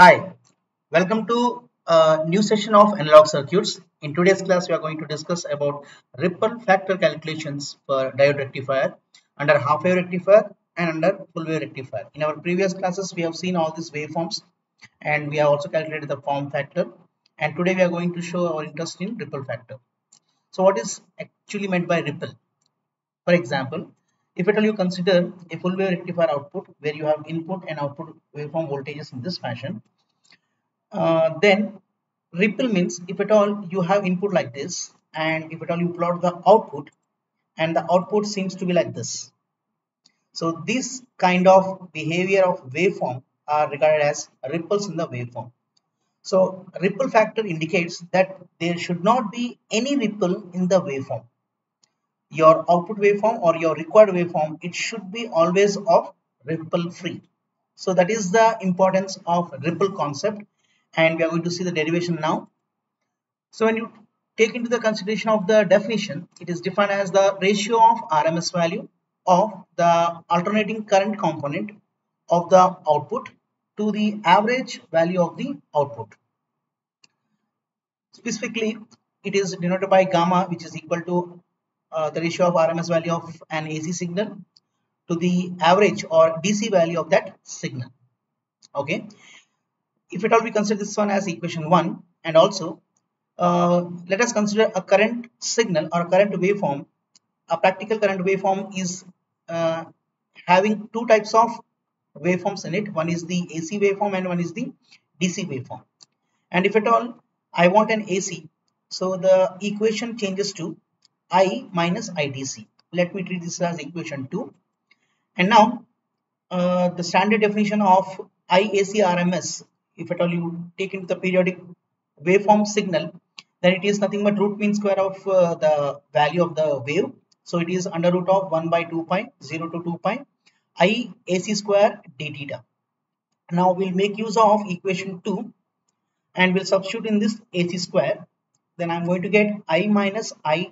Hi, welcome to a new session of analog circuits. In today's class, we are going to discuss about ripple factor calculations for diode rectifier under half wave rectifier and under full wave rectifier. In our previous classes, we have seen all these waveforms and we have also calculated the form factor. And today we are going to show our interest in ripple factor. So what is actually meant by ripple? For example, if at all you consider a full wave rectifier output where you have input and output waveform voltages in this fashion, uh, then ripple means if at all you have input like this and if at all you plot the output and the output seems to be like this. So this kind of behavior of waveform are regarded as ripples in the waveform. So ripple factor indicates that there should not be any ripple in the waveform your output waveform or your required waveform, it should be always of ripple free. So that is the importance of ripple concept and we are going to see the derivation now. So when you take into the consideration of the definition, it is defined as the ratio of RMS value of the alternating current component of the output to the average value of the output. Specifically, it is denoted by gamma which is equal to uh, the ratio of RMS value of an AC signal to the average or DC value of that signal. Okay. If at all we consider this one as equation 1 and also uh, let us consider a current signal or current waveform. A practical current waveform is uh, having two types of waveforms in it. One is the AC waveform and one is the DC waveform. And if at all I want an AC, so the equation changes to I minus IDC. Let me treat this as equation 2. And now uh, the standard definition of IAC RMS, if at all you take into the periodic waveform signal, then it is nothing but root mean square of uh, the value of the wave. So it is under root of 1 by 2 pi 0 to 2 pi I AC square d theta. Now we'll make use of equation 2 and we'll substitute in this AC square. Then I'm going to get I minus I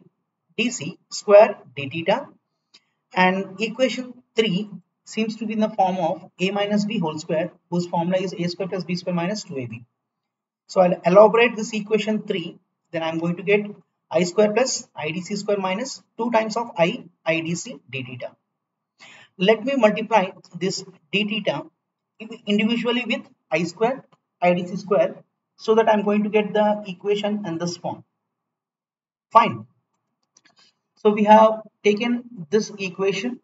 dc square d theta and equation 3 seems to be in the form of a minus b whole square whose formula is a square plus b square minus 2ab. So I'll elaborate this equation 3 then I'm going to get i square plus idc square minus 2 times of i idc d theta. Let me multiply this d theta individually with i square idc square so that I'm going to get the equation in this form. Fine. So we have taken this equation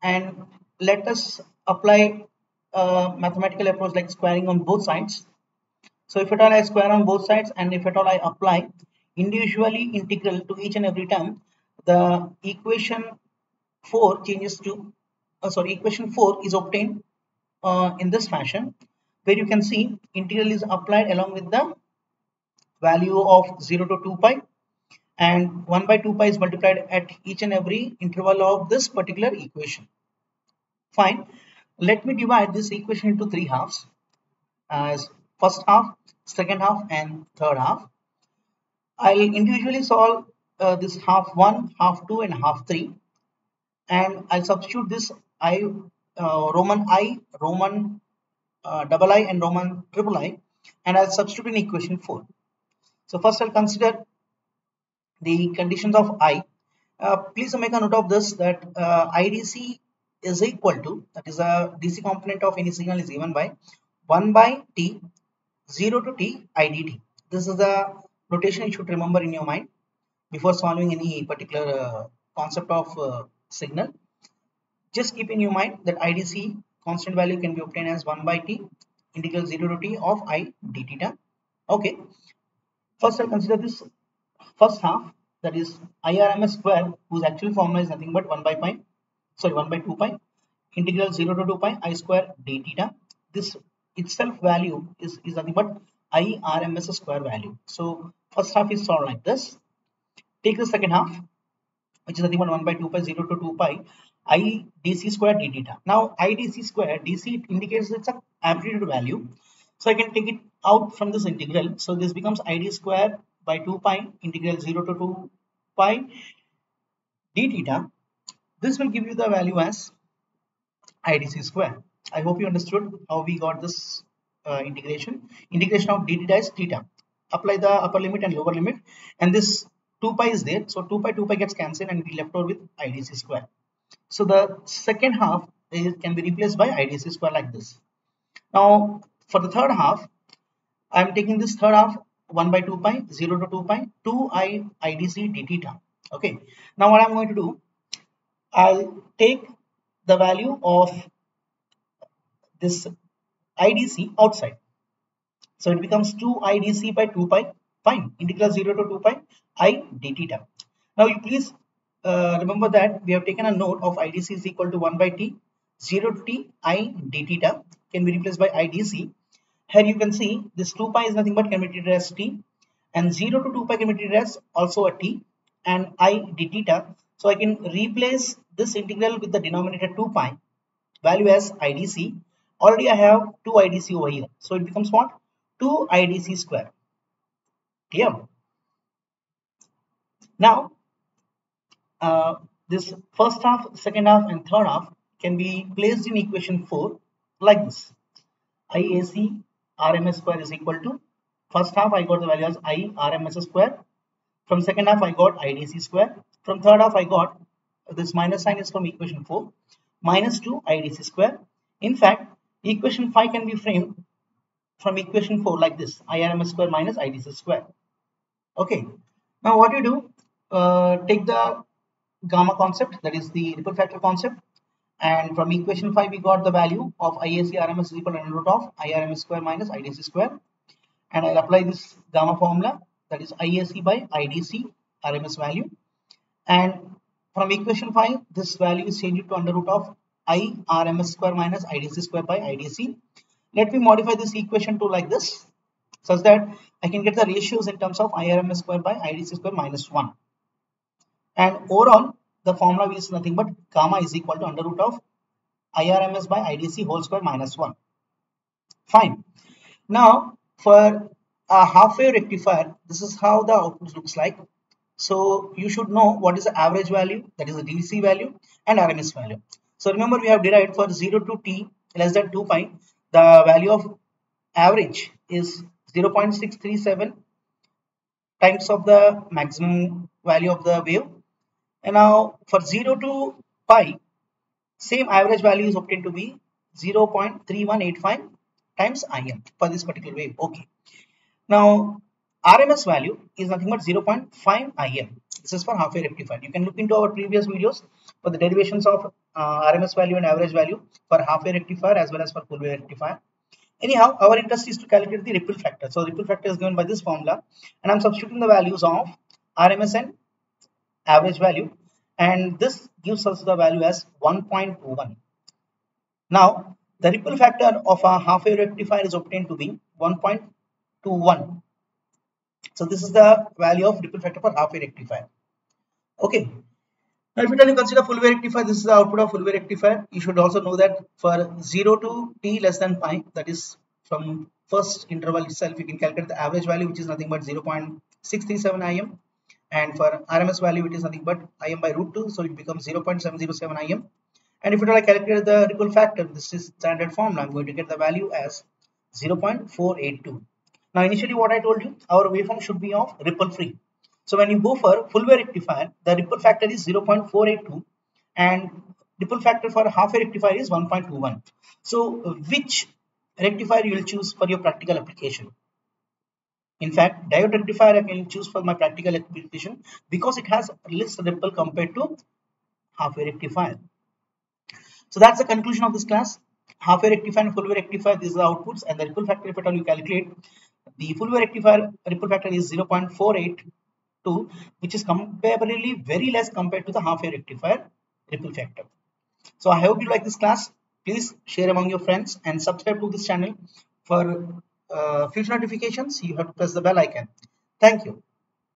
and let us apply a mathematical approach like squaring on both sides. So if at all I square on both sides and if at all I apply individually integral to each and every term, the equation 4 changes to, uh, sorry, equation 4 is obtained uh, in this fashion where you can see integral is applied along with the value of 0 to 2 pi and 1 by 2 pi is multiplied at each and every interval of this particular equation. Fine. Let me divide this equation into three halves as first half, second half and third half. I'll individually solve uh, this half 1, half 2 and half 3 and I'll substitute this I uh, Roman I, Roman uh, double I and Roman triple I and I'll substitute in equation 4. So first I'll consider the conditions of I. Uh, please make a note of this that uh, IDC is equal to that is a DC component of any signal is given by 1 by T 0 to T IDT. This is the notation you should remember in your mind before solving any particular uh, concept of uh, signal. Just keep in your mind that IDC constant value can be obtained as 1 by T integral 0 to T of I d theta. Okay. First I'll consider this first half that is IRMS square whose actual formula is nothing but 1 by pi sorry 1 by 2 pi integral 0 to 2 pi i square d theta. This itself value is, is nothing but IRMS square value. So first half is solved like this. Take the second half which is nothing but 1 by 2 pi 0 to 2 pi i dc square d theta. Now i dc square dc indicates it's a amplitude value. So i can take it out from this integral. So this becomes id square by 2 pi integral 0 to 2 pi d theta this will give you the value as idc square i hope you understood how we got this uh, integration. Integration of d theta is theta. Apply the upper limit and lower limit and this 2 pi is there. So 2 pi 2 pi gets cancelled and we left over with IDC square. So the second half is, can be replaced by IDC square like this. Now for the third half, I am taking this third half 1 by 2 pi 0 to 2 pi 2 i IDC d theta. Okay. Now what I'm going to do, I'll take the value of this IDC outside. So it becomes 2 IDC by 2 pi. Fine. Integral 0 to 2 pi i d theta. Now you please uh, remember that we have taken a note of IDC is equal to 1 by t 0 to t i d theta can be replaced by idc here you can see this 2 pi is nothing but can be treated as t and 0 to 2 pi can be treated as also a t and i d theta. So i can replace this integral with the denominator 2 pi value as idc already i have 2 idc over here. So it becomes what? 2 idc square. Clear? Now uh, this first half second half and third half can be placed in equation 4 like this. IAC RMS square is equal to first half I got the value as I RMS square. From second half I got IDC square. From third half I got this minus sign is from equation 4 minus 2 IDC square. In fact, equation 5 can be framed from equation 4 like this IRMS square minus IDC square. Okay. Now what you do, uh, take the gamma concept that is the ripple factor concept and from equation 5 we got the value of IAC RMS is equal to under root of IRMS square minus IDC square. And I'll apply this gamma formula that is IAC by IDC RMS value. And from equation 5 this value is changed to under root of I RMS square minus IDC square by IDC let me modify this equation to like this such that I can get the ratios in terms of IRMS square by IDC square minus 1 and overall the formula is nothing but gamma is equal to under root of IRMS by IDC whole square minus 1. Fine. Now, for a half wave rectifier, this is how the output looks like. So, you should know what is the average value, that is the DC value and RMS value. So, remember we have derived for 0 to t less than 2 pi, the value of average is 0.637 times of the maximum value of the wave and now for 0 to pi, same average value is obtained to be 0.3185 times Im for this particular wave. Okay. Now RMS value is nothing but 0.5 Im. This is for half wave rectifier. You can look into our previous videos for the derivations of uh, RMS value and average value for half wave rectifier as well as for full wave rectifier. Anyhow, our interest is to calculate the ripple factor. So ripple factor is given by this formula and I'm substituting the values of RMS and average value and this gives us the value as 1.21. Now the ripple factor of a half wave rectifier is obtained to be 1.21. So this is the value of ripple factor for half wave rectifier. Okay. Now if you consider full wave rectifier, this is the output of full wave rectifier. You should also know that for 0 to t less than pi, that is from first interval itself, you can calculate the average value which is nothing but 0.637 im and for RMS value it is nothing but Im by root 2 so it becomes 0.707 Im and if you to calculate the ripple factor this is standard formula. I'm going to get the value as 0.482 now initially what I told you our waveform should be of ripple free. So when you go for full wave rectifier the ripple factor is 0.482 and ripple factor for half wave rectifier is 1.21 so which rectifier you will choose for your practical application in fact, diode rectifier I can choose for my practical application because it has less ripple compared to half wave rectifier. So that's the conclusion of this class. Half wave rectifier and full wave rectifier, these are the outputs and the ripple factor if at all you calculate. The full wave rectifier ripple factor is 0.482 which is comparably very less compared to the half wave rectifier ripple factor. So I hope you like this class. Please share among your friends and subscribe to this channel for uh, future notifications, you have to press the bell icon. Thank you.